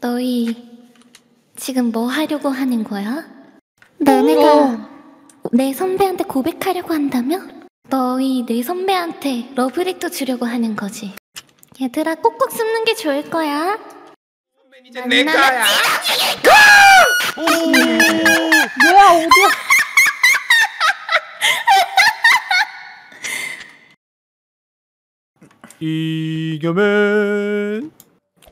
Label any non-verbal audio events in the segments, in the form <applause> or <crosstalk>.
너희 지금 뭐 하려고 하는 거야? 너네가 내 선배한테 고백하려고 한다며? 너희 내 선배한테 러브레터 주려고 하는 거지. 얘들아 꼭꼭 숨는 게 좋을 거야. 이제 내 거야. 뭐야 어디야? <laughs> 이겨맨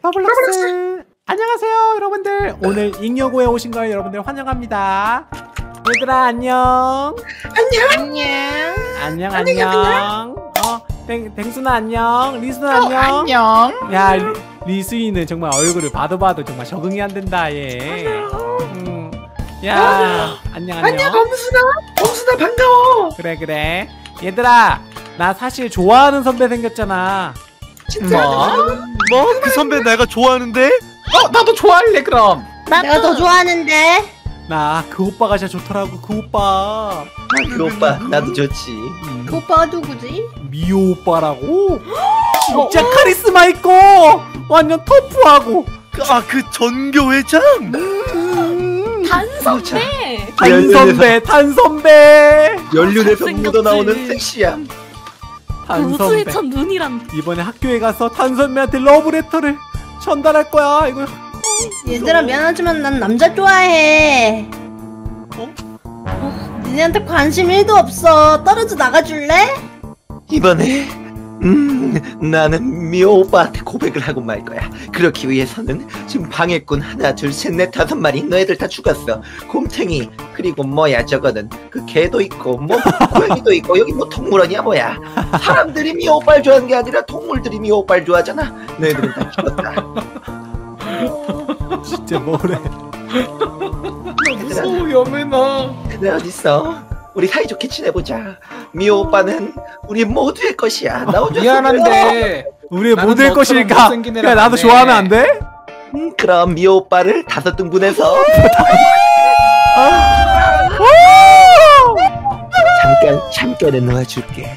로블록스 안녕하세요 여러분들 오늘 잉여고에 오신 걸 여러분들 환영합니다 얘들아 안녕 안녕. 안녕 안녕 어 댕, 댕순아 안녕 리수나 안녕 안녕. 야 리, 리수이는 정말 얼굴을 봐도 봐도 정말 적응이 안 된다 얘 음, 야 안녕 안녕 범수나. 범수나 반가워. 그래 그래 얘들아 나 사실 좋아하는 선배 생겼잖아 진짜. 뭐? 그 선배 내가 좋아하는데? 어 나도 좋아할래 그럼. 내가 더 좋아하는데. 나 그 오빠가 진짜 좋더라고 그 오빠 그 오빠 나도 좋지 음, 그 오빠가 누구지? 미호 오빠라고 진짜 카리스마 있고 완전 터프하고 아 그 전교 회장? 단선배. 탄선배 탄선배 연륜에서 잘생겼지. 묻어 나오는 섹시함 우수의 탄선배 첫 눈이란. 이번에 학교에 가서 탄선배한테 러브레터를 전달할 거야 이거 얘들아 미안하지만 난 남자 좋아해. 어? 니네한테 관심 1도 없어. 떨어져 나가줄래? 이번에 음 나는 미호 오빠한테 고백을 하고 말 거야. 그렇기 위해서는 지금 방해꾼 하나 둘 셋 넷 다섯 마리 너희들 다 죽었어. 곰탱이 그리고 뭐야 저거는. 그 개도 있고 뭐 고양이도 있고 여기 뭐 동물원이야 뭐야. 사람들이 미호 오빠를 좋아하는 게 아니라 동물들이 미호 오빠를 좋아하잖아. 너희들은 다 죽었다. 진짜 뭐래. 무서워 여매나. 그들 어딨어? 우리 사이좋게 지내보자. 미호 오빠는 우리 모두의 것이야. 나 혼자 미안한데. 우리 것일까 못생긴 애랑 야 나도. 좋아하면 안 돼? 음, 그럼 미호 오빠를 다섯 등분해서 잠깐 잠깐은 놓아줄게.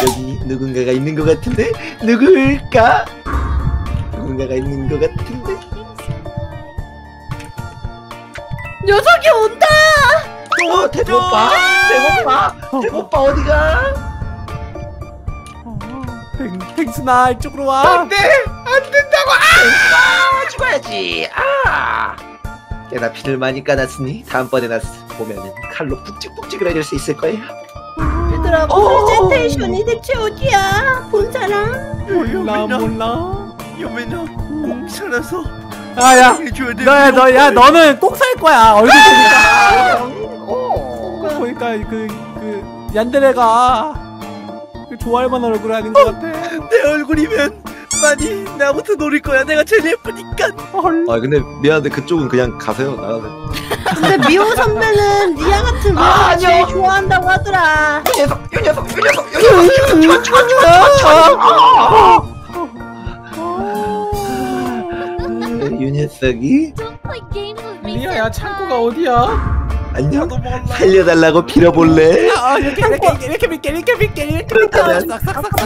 여기 누군가가 있는 것 같은데 누굴까? 누군가가 있는 것 같은데. 녀석이 온다. 어 대구 오빠, 대구 오빠 어디가? 댕, 댕순아 이쪽으로 와 안돼. 안 된다고. 아 죽어야지. 아. 꽤나 피를 많이 까놨으니 다음번에 나 보면은 칼로 푹찍푹찍을 해줄 수 있을 거야. 얘들아 어. 프레젠테이션이 대체 어디야? 본 사람? 몰라 몰라 여매나 꼭 살아서 아야. 너야 너야 너는 꼭 살 거야 얼굴 보니까 어. 보니까 그 그 얀데레가 그 좋아할 만한 얼굴 아닌 것 같아 내 얼굴이면 많이 나부터 노릴 거야. 내가 제일 예쁘니까. 헐 아 근데 미안한데 그쪽은 그냥 가세요 나가세요 근데 미호 선배는 니아 같은 미호가 아, 제일 아니요. 좋아한다고 하더라. 이 녀석, 이 녀석, 이 녀석, 이 녀석. 이 녀석이 리아야 창고가 어디야? 안녕. 살려달라고 빌어볼래? 아 이렇게 이렇게 이렇게 밀게 이렇게 밀게 이렇게 그렇다면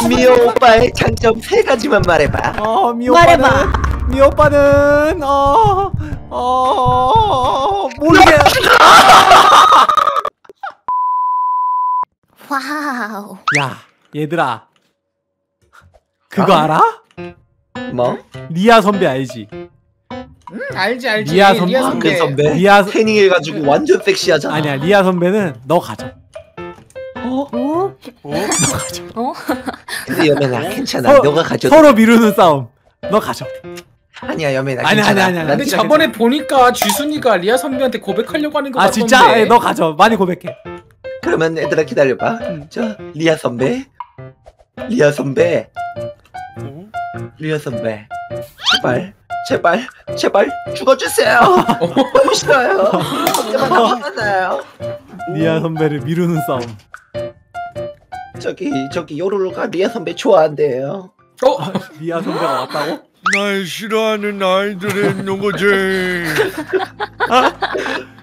미호 오빠의 장점 세 가지만 말해봐. 어 미. 오빠는 미 오빠는 어어 모르게 <laughs> wow. 야 얘들아 그거 알아? 뭐? 리아 선배 알지? 응 알지 알지. 리아 선배. 그 선배. 리아 태닝 해가지고 완전 섹시하잖아. 아니야 리아 선배는 너 가져 어? <laughs> 너 가져 근데 여매나 괜찮아. 서- 너가 가져. 서로 미루는 싸움 너 가져 아니야 여매나 아니야. 아니야, 아니야. 난 근데 저번에 보니까 쥐순이가 리아 선배한테 고백하려고 하는 거 아 같던데. 진짜? 예, 너 가져 많이 고백해 그러면 얘들아 기다려봐. 저 리아 선배, 리아 선배, 리아 선배, 제발, 제발, 제발 죽어주세요. <laughs> 너무 싫어요. 때마다 화나요. <laughs> 리아 선배를 미루는 싸움 저기 저기 요루루가 리아 선배 좋아한대요. 어? 리아 선배가 왔다고? 날 싫어하는 아이들이 있는 거지.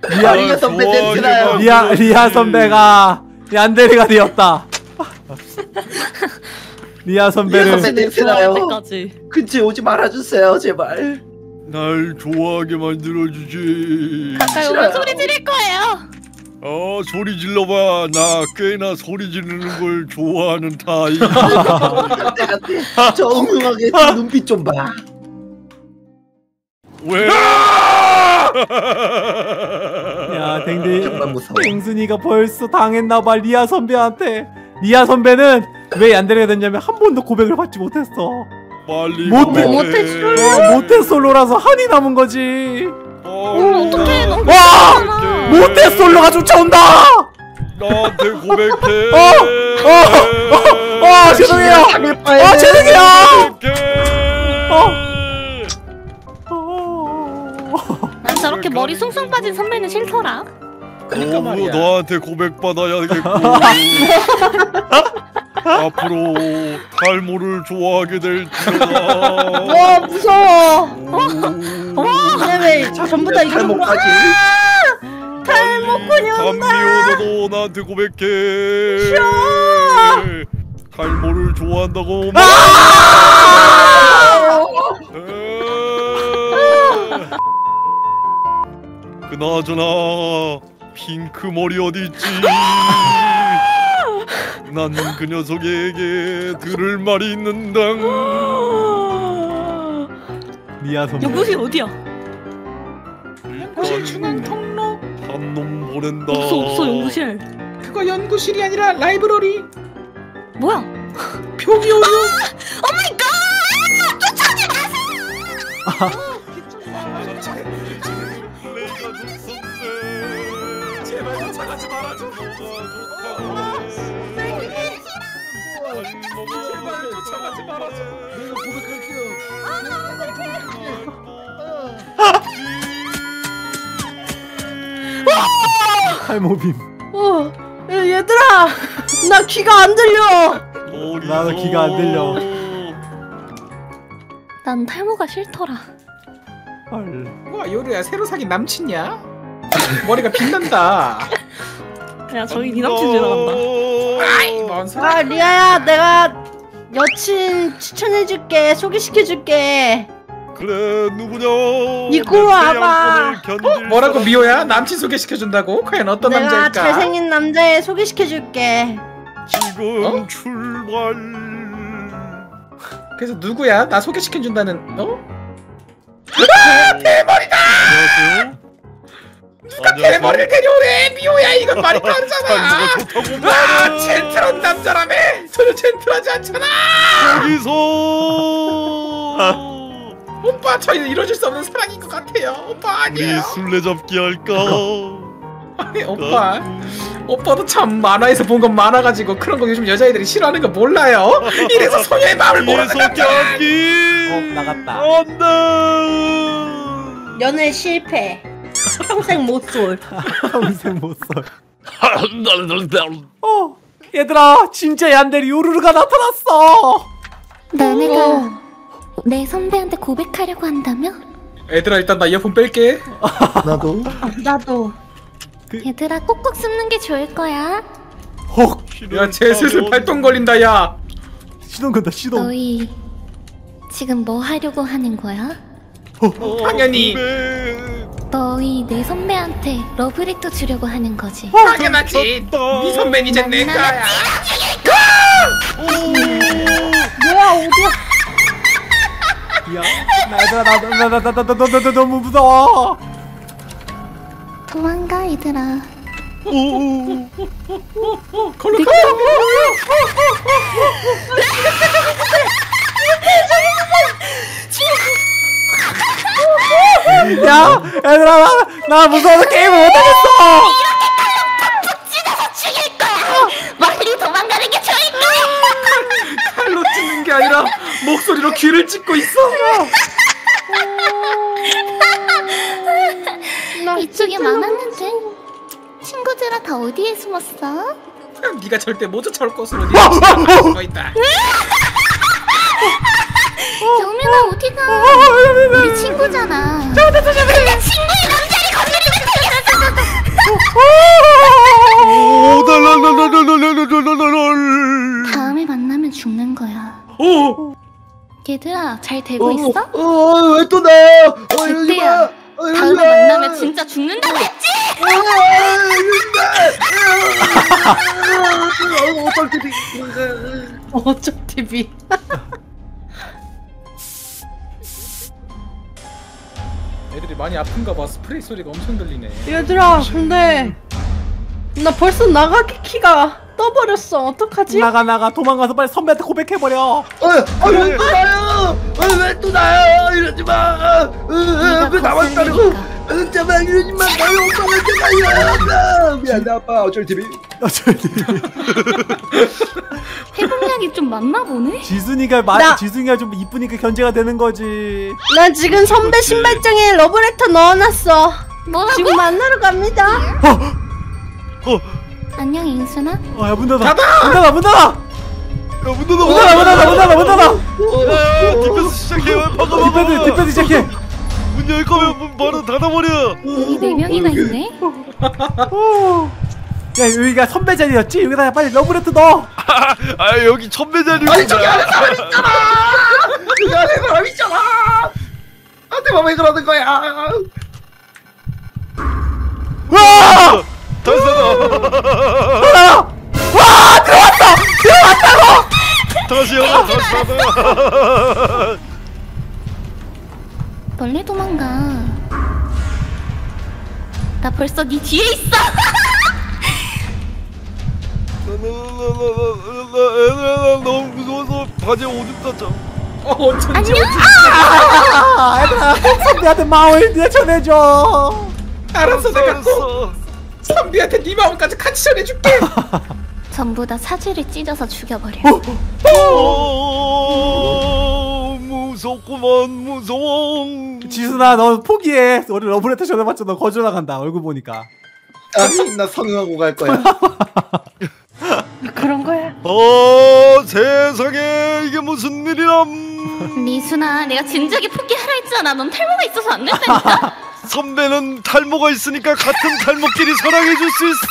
리아 리아 선배 냄새나요. 리아 리아 선배가 얀데레가 되었다 <laughs> 리아 선배를 선배. 때까지. 근처에 오지 말아주세요 제발. 날 좋아하게 만들어주지. 가까이. 오면 소리 지를 거예요. 어 소리 질러봐. 나 꽤나 소리 지르는 걸 좋아하는 타입. 같아 <laughs> 같아. 저 엉뚱하게 그 눈빛 좀 봐. 왜? <laughs> 야 댕댕이 정말 무서워. 땡순이가 벌써 당했나봐 리아 선배한테 리아 선배는 왜 얀데레가 됐냐면 한 번도 고백을 받지 못했어 빨리 못해. 고백해. 어, 모태 솔로라서 한이 남은 거지 어, 어떡해, 너 와! 그렇잖아. 모태 솔로가 쫓아온다 나한테 고백해. 어, 어, 어, 죄송해요 당할 바에는 아 죄송해요 고백해. 어. 난 저렇게 머리 숭숭 빠진 선배는 싫더라. 그러니까 너무 말이야. 너한테 고백받아야겠고 <laughs> 앞으로 탈모를 좋아하게 될지어다 와 무서워. 오. 근데 왜 전부 다 이런 거? 탈모까지. 탈모꾼이 온다. 담미오너도 나한테 고백해 탈모를 좋아한다고 에. 그나저나 핑크 머리 어디 있지? 난 그 녀석에게 들을 말이 있는다. 리아 선배 연구실 어디야? 연구실 중앙 통로. 한놈 보낸다. 없어 없어 연구실. 그거 연구실이 아니라 library. 뭐야? 표기 오류. 레이가 좋던데. 제발 쫓아가지 말아줘. 제발 쫓아가지 말아줘. 내가 고백할게요. 탈모빔 어 야, 얘들아 나 귀가 안 들려. 나도 귀가 안 들려. 난 탈모가 싫더라. 헐 와 요루야 새로 사귄 남친이야? 머리가 빛난다. <laughs> 야 저기 네 남친 지나간다. 아이 뭔 소리? 아 리아야 내가 여친 추천해줄게 소개시켜줄게. 그래 누구냐? 이거 내 와봐. 견딜 뭐라고 사람. 미호야? 남친 소개시켜준다고? 과연 어떤 내가 남자일까? 잘생긴 남자애 소개시켜줄게. 지금 어? 출발. 그래서 누구야? 나 소개시켜준다는 어? 안녕하세요. 누가 대머리를 데려오래 미호야 이건 <laughs> 말이 다르잖아 아 말해. 젠틀한 남자라며 전혀 젠틀하지 않잖아 여기서 오빠 저희는 이루어질 수 없는 사랑인 것 같아요 오빠 아니에요 술래잡기 할까? <laughs> 아니, 오빠 오빠도 참 만화에서 본 건 많아가지고 그런 거 요즘 여자애들이 싫어하는 거 몰라요 이래서 소녀의 마음을 모르는 껴안기. 어, 나갔다. 안돼. 연애 실패. <laughs> 평생 못 쏠. 평생 못써 어 얘들아 진짜 얀데리 요루루가 나타났어 너네가 내 선배한테 고백하려고 한다며? 애들아 일단 나 이어폰 뺄게 <laughs> 나도. 나도. 얘들아 꼭꼭 숨는 게 좋을 거야. 헉 야 쟤 슬슬 발동 걸린다 야 시동 건다 시동 너희 지금 뭐 하려고 하는 거야? 당연히. 너희 내 선배한테 러브레터 주려고 하는 거지. 당연하지. 네 선배는 이제 내 거야. 뭐야 어디야? 야 얘들아 나나나나나나나 너무 무서워. 도망가 얘들아. 걸로 가 <laughs> 야 얘들아 나, 나 무서워서 게임을 못하겠어 죽일 거야. 멀리 도망가는 게 좋을 거야. <laughs> 칼로 찢는 게 아니라 목소리로 귀를 찢고 있어 <laughs> 이쪽에 많았는데 친구들아 다 어디에 숨었어? <laughs> 네가 절대 모조철 것으로 네 친구가 서 있다 경민아 어디 가? 우리 친구잖아. 근데 친구의 자. 다음에 만나면 죽는 거야. 오. 얘들아 잘 되고 어, 있어? 어왜또 나? 어, 그때야 어, 다음에 만나면 진짜 죽는다고 했지? 어쩔 TV 어쩔 TV 애들이 많이 아픈가 봐 스프레이 소리가 엄청 들리네 얘들아, 근데 나 벌써 나가기 키가 떠버렸어. 어떡하지? 나가 나가 도망가서 빨리 선배한테 고백해버려 어, 어, 왜또 나야? 어, 왜또 나야? 이러지 마. 어, 어, 왜 나만 따르고? 어, 제발 이러지 마. 나의 이렇게 나야? 미안해 아빠. 어쩔 TV. 회복량이 <laughs> 좀 많나 보네? 지순이가 마, 나- 지순이가 좀 이쁘니까 견제가 되는 거지 나 지금 선배 신발장에 러브레터 넣어놨어. 뭐라고? 지금 만나러 갑니다. 안녕 인순아? 어 야 문 닫아 문 닫아 문 닫아 야 문 닫아 문 닫아 문 닫아 문 닫아 문 닫아 야 디펜스 시작해 방금 디펜스 디펜스 시작해 문 열 거면 문 바로 닫아버려 여기 네 명이나 있네? 야 여기가 선배 자리였지? 여기다 빨리 러브레터 넣어 <laughs> 아 여기 선배 자리고 아니 저기 안에 사람 있잖아. 그 안에 사람 있잖아. 나한테만 왜 그러는 거야? 와! 다시 닫아 와 들어왔어! 들어왔다고! 다시 열어 다시 닫아 멀리 도망가. 나 벌써 네 뒤에 있어. <laughs> 너무 무서워서 바지에 오줌 쌌죠. 어 어쩐지 안녕? 아 얘들아 선배한테 마음을 내 전해줘. 알았어 내가 꼭 선비한테 네 마음까지 같이 전해줄게. 전부 다 사지를 찢어서 죽여버려. 어, 무섭구만 무서워. 지순아 너 포기해. 우리 러브레터 전해봤자. 너 거절 나간다 얼굴 보니까. 아니 나 성형하고 갈 거야. <laughs> 그런 거야. 어 세상에 이게 무슨 일이람? 미순아 내가 진작에 포기하라 했잖아. 넌 탈모가 있어서 안 된다니까. <laughs> 선배는 탈모가 있으니까 같은 탈모끼리 사랑해줄 수 있어.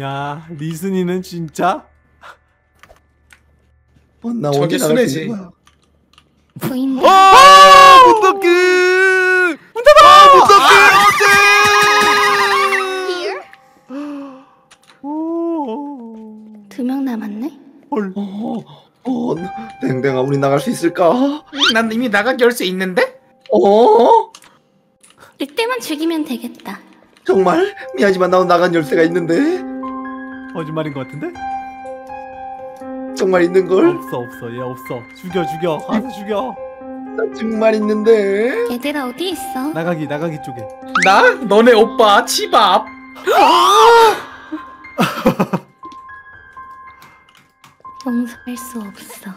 야 리순이는 진짜 어, 나 저게 언제 나갈 수 순애지. 있는 거야? 보인다 아 문 닫기 문 닫아 문 닫기 두명 남았네 헐 어, 어, 댕댕아 우리 나갈 수 있을까? 난 이미 나가게 할 수 있는데? 어? 늑대만 죽이면 되겠다 정말 미안하지만 나 나간 열쇠가 있는데 거짓말인 것 같은데? 정말 있는 걸? 없어 없어 얘 없어 죽여 죽여 가서 죽여 나 정말 있는데. 얘들아 어디 있어? 나가기 나가기 쪽에 나? 너네 오빠 치밥 <gasps> 용서할 수 없어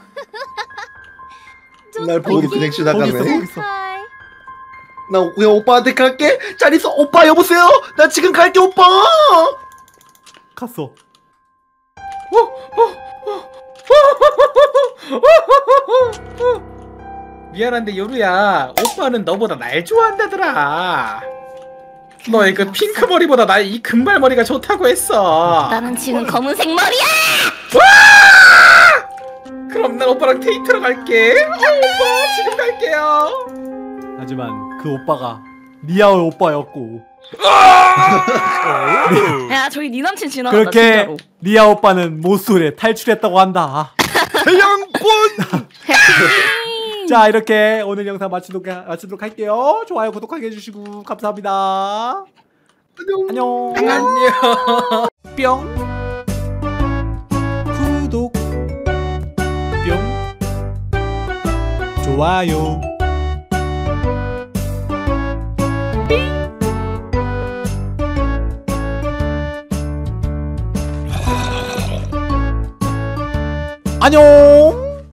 날 보고 그냥 거기 있어 지나가네. 거기 있어 나 그냥 오빠한테 갈게. 잘 있어. 오빠 여보세요. 나 지금 갈게 오빠. 갔어 <laughs> 미안한데 요루야 오빠는 너보다 날 좋아한다더라. 너의 그 핑크 머리보다 나의 이 금발 머리가 좋다고 했어. 나는 지금 검은색 머리야! 그럼 난 오빠랑 데이트로 갈게. 어, 오빠 지금 갈게요. 하지만 그 오빠가 리아의 오빠였고 야 저기 네 남친 지나갔다 그렇게 진짜로. 리아 오빠는 모쏠에 탈출했다고 한다. 태양권! 자 이렇게 오늘 영상 마치도록, 마치도록 할게요. 좋아요 구독하게 해주시고 감사합니다. 안녕. 안녕. 뿅. 구독. 뿅. 좋아요 안녕